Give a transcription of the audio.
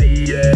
Yeah.